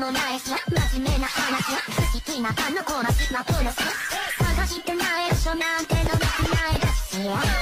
もないし真面目な話は不思議なパンのこなしまぶのし探してないでしょなんてのなくないだし